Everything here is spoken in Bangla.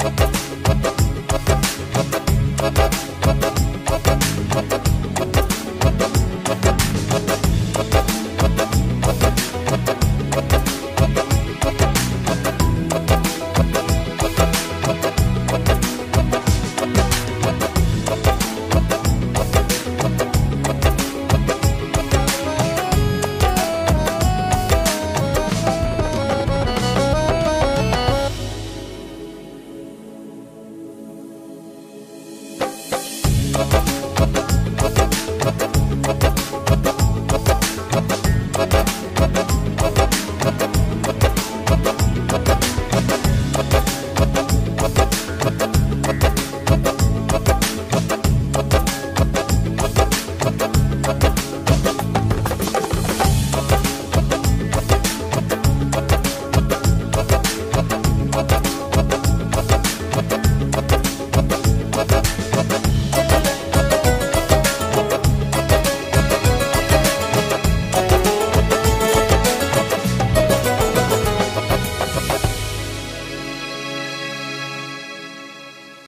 Thank you. Thank